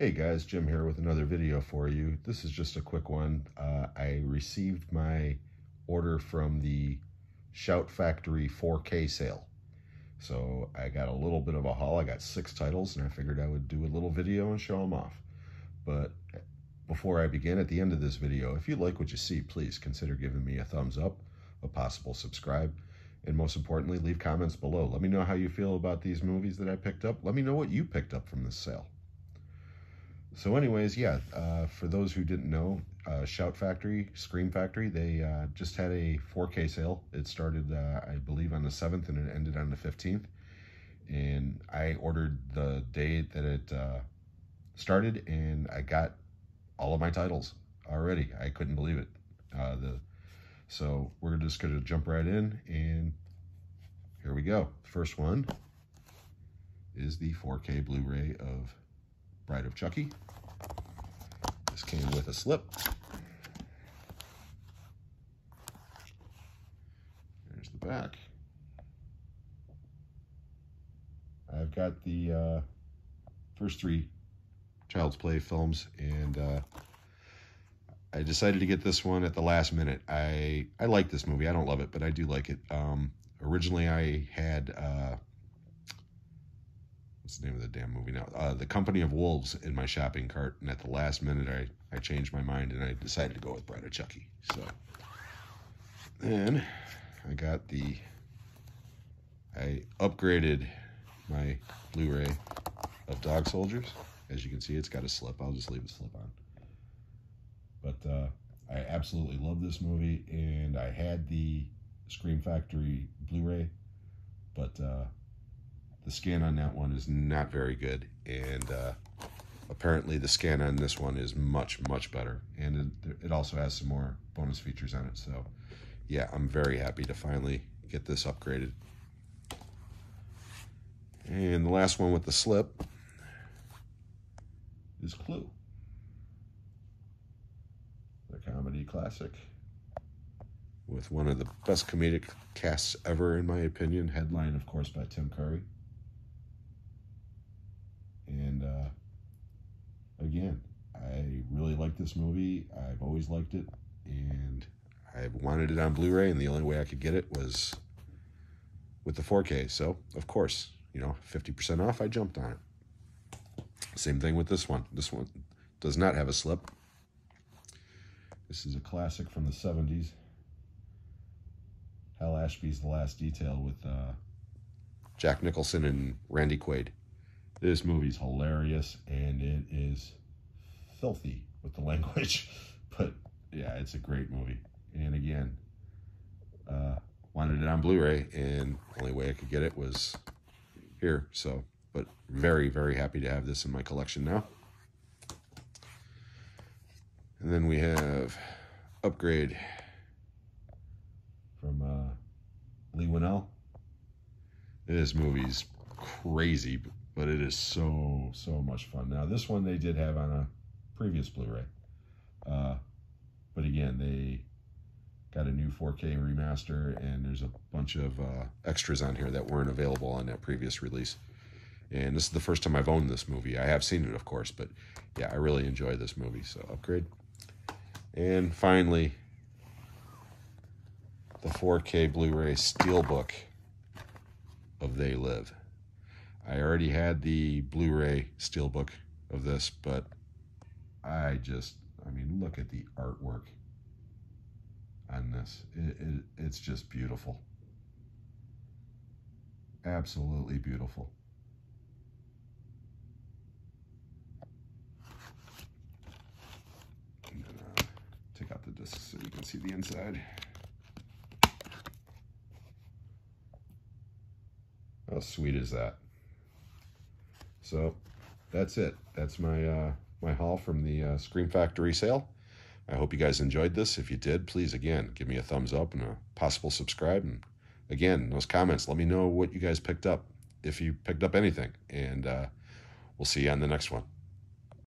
Hey guys, Jim here with another video for you. This is just a quick one. Uh, I received my order from the Shout Factory 4K sale. So I got a little bit of a haul. I got six titles and I figured I would do a little video and show them off. But before I begin, at the end of this video, if you like what you see, please consider giving me a thumbs up, a possible subscribe, and most importantly, leave comments below. Let me know how you feel about these movies that I picked up. Let me know what you picked up from this sale. So anyways, yeah, uh, for those who didn't know, uh, Shout Factory, Scream Factory, they uh, just had a 4K sale. It started, uh, I believe, on the 7th and it ended on the 15th. And I ordered the day that it uh, started and I got all of my titles already. I couldn't believe it. Uh, the So we're just going to jump right in and here we go. First one is the 4K Blu-ray of Bride of Chucky. This came with a slip. There's the back. I've got the uh, first three Child's Play films, and uh, I decided to get this one at the last minute. I I like this movie. I don't love it, but I do like it. Um, originally, I had uh, what's the name of the damn movie now? Uh, the Company of Wolves in my shopping cart, and at the last minute, I I changed my mind and I decided to go with Bride of Chucky. So then I got the I upgraded my Blu-ray of Dog Soldiers. As you can see, it's got a slip. I'll just leave the slip on. But uh, I absolutely love this movie, and I had the Scream Factory Blu-ray, but uh, the scan on that one is not very good, and uh, apparently the scan on this one is much, much better. And it, it also has some more bonus features on it. So yeah, I'm very happy to finally get this upgraded. And the last one with the slip is Clue. The comedy classic with one of the best comedic casts ever, in my opinion. Headline, of course, by Tim Curry. And uh, again, I really like this movie. I've always liked it, and I wanted it on Blu-ray, and the only way I could get it was with the 4K. So, of course, you know, 50% off, I jumped on it. Same thing with this one. This one does not have a slip. This is a classic from the 70s. Hal Ashby's The Last Detail with uh, Jack Nicholson and Randy Quaid. This movie's hilarious and it is filthy with the language. But yeah, it's a great movie. And again, uh, wanted it on Blu-ray and only way I could get it was here. So, but very, very happy to have this in my collection now. And then we have Upgrade from uh, Leigh Whannell. This movie's crazy, but it is so, so much fun. Now, this one they did have on a previous Blu-ray. Uh, but again, they got a new 4K remaster, and there's a bunch of uh, extras on here that weren't available on that previous release. And this is the first time I've owned this movie. I have seen it, of course, but yeah, I really enjoy this movie, so upgrade. And finally, the 4K Blu-ray Steelbook of They Live. I already had the Blu-ray Steelbook of this, but I just, I mean, look at the artwork on this. It, it, it's just beautiful. Absolutely beautiful. Take out the disc so you can see the inside. How sweet is that? So that's it. That's my uh, my haul from the uh, Scream Factory sale. I hope you guys enjoyed this. If you did, please, again, give me a thumbs up and a possible subscribe. And again, those comments, let me know what you guys picked up, if you picked up anything. And uh, we'll see you on the next one.